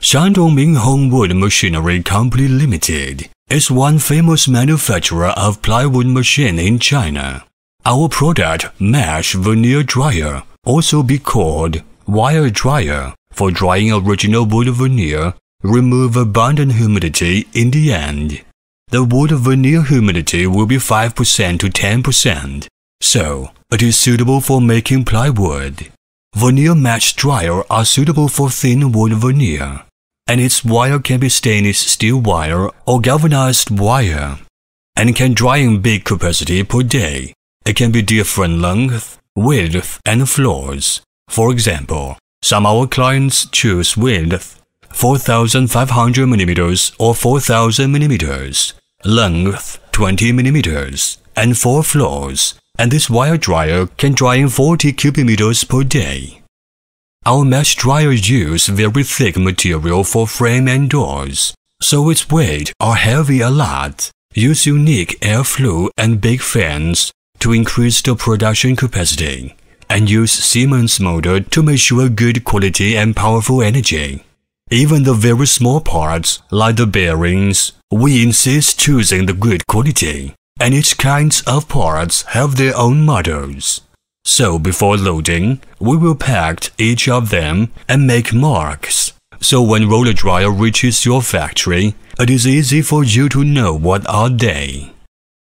Shandong Minghung Wood Machinery Company Limited is one famous manufacturer of plywood machine in China. Our product, Mesh Veneer Dryer, also be called wire dryer for drying original wood veneer, remove abundant humidity in the end. The wood veneer humidity will be 5% to 10%, so it is suitable for making plywood. Veneer mesh dryer are suitable for thin wood veneer, and its wire can be stainless steel wire or galvanized wire, and can dry in big capacity per day. It can be different length, width, and floors. For example, some our clients choose width 4500 mm or 4000 mm, length 20 mm, and 4 floors and this wire dryer can dry in 40 cubic meters per day. Our mesh dryer use very thick material for frame and doors, so its weight are heavy a lot. Use unique airflow and big fans to increase the production capacity, and use Siemens motor to make sure good quality and powerful energy. Even the very small parts, like the bearings, we insist choosing the good quality and each kinds of parts have their own models. So before loading, we will pack each of them and make marks. So when roller dryer reaches your factory, it is easy for you to know what are they.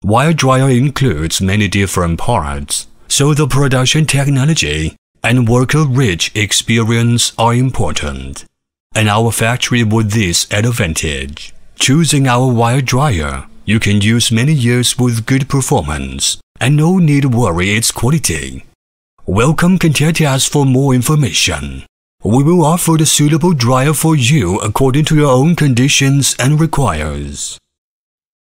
Wire dryer includes many different parts, so the production technology and worker-rich experience are important. And our factory with this advantage. Choosing our wire dryer you can use many years with good performance and no need to worry its quality. Welcome contact us for more information. We will offer the suitable dryer for you according to your own conditions and requires.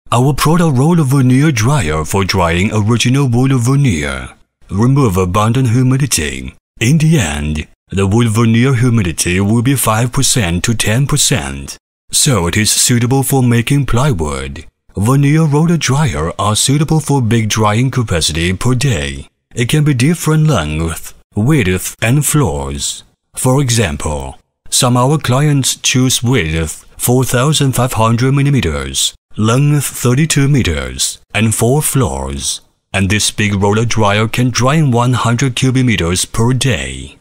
Our product roller veneer dryer for drying original wood veneer. Remove abundant humidity. In the end, the wood veneer humidity will be 5% to 10%, so it is suitable for making plywood. Veneer roller dryer are suitable for big drying capacity per day. It can be different length, width, and floors. For example, some our clients choose width 4500 mm, length 32 meters, and 4 floors. And this big roller dryer can dry in 100 cubic meters per day.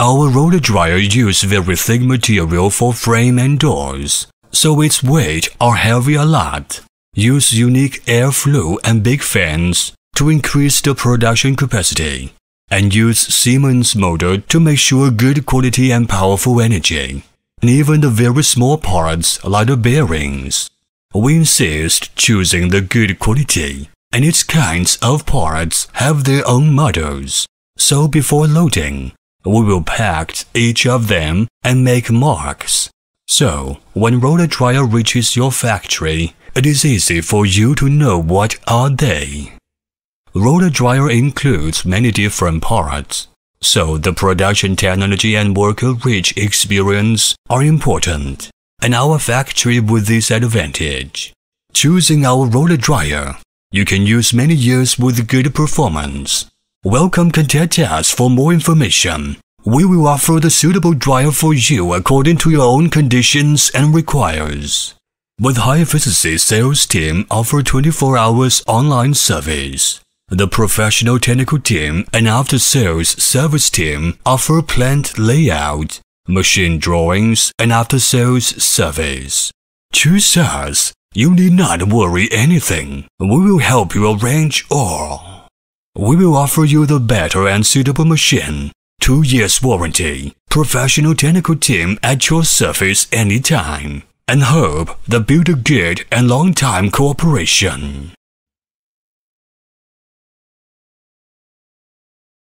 Our roller dryer use very thick material for frame and doors, so its weight are heavy a lot. Use unique airflow and big fans to increase the production capacity, and use Siemens motor to make sure good quality and powerful energy, and even the very small parts like the bearings. We insist choosing the good quality, and its kinds of parts have their own models. So before loading, we will pack each of them and make marks. So, when roller dryer reaches your factory, it is easy for you to know what are they. Roller dryer includes many different parts, so the production technology and worker-rich experience are important, and our factory with this advantage. Choosing our roller dryer, you can use many years with good performance. Welcome contact us for more information. We will offer the suitable dryer for you according to your own conditions and requires. With high efficiency sales team offer 24 hours online service. The professional technical team and after sales service team offer plant layout, machine drawings, and after sales service. Choose us. You need not worry anything. We will help you arrange all. We will offer you the better and suitable machine. Two years warranty. Professional technical team at your service anytime and hope the build a good and long time cooperation.